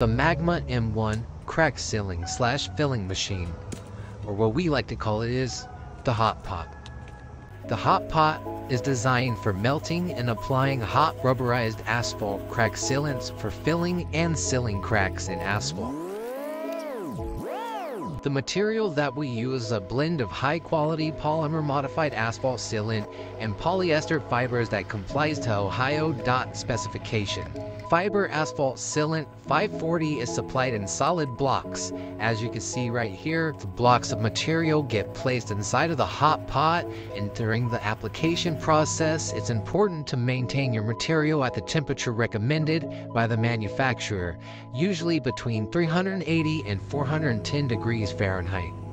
The Magma M1 crack sealing slash filling machine, or what we like to call it is the hot pot. The hot pot is designed for melting and applying hot rubberized asphalt crack sealants for filling and sealing cracks in asphalt. The material that we use is a blend of high-quality polymer modified asphalt sealant and polyester fibers that complies to Ohio DOT specification. Fiber asphalt sealant 540 is supplied in solid blocks. As you can see right here, the blocks of material get placed inside of the hot pot and during the application process, it's important to maintain your material at the temperature recommended by the manufacturer, usually between 380 and 410 degrees Fahrenheit.